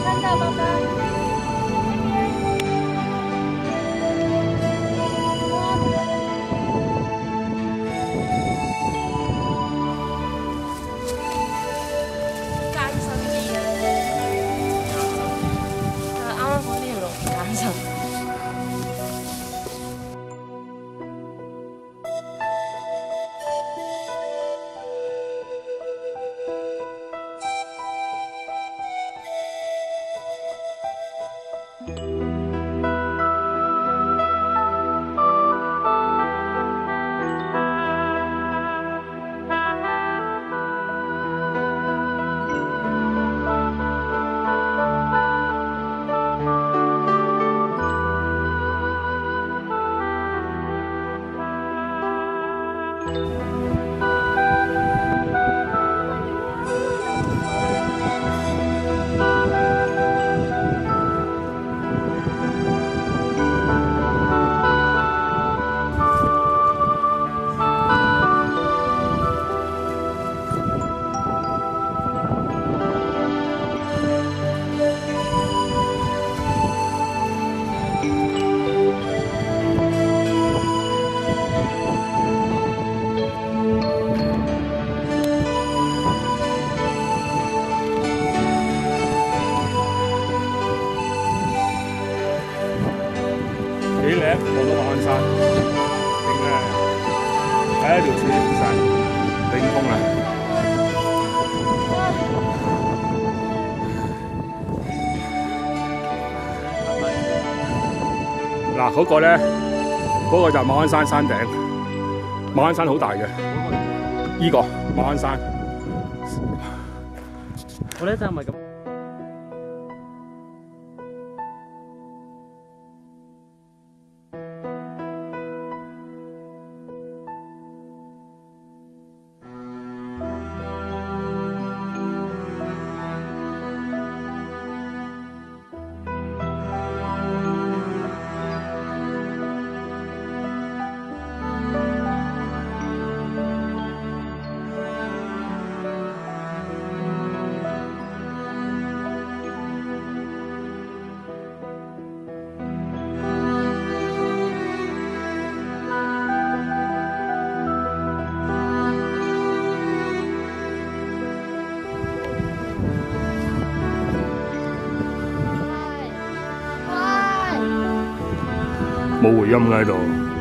看到，妈妈。幾靚，望到馬鞍山，勁啊！睇一條線山，頂峰啦！嗱，嗰個咧，嗰個就係馬鞍山山頂。馬鞍山好大嘅，依個馬鞍山。我呢就係咪咁？冇回音喺度。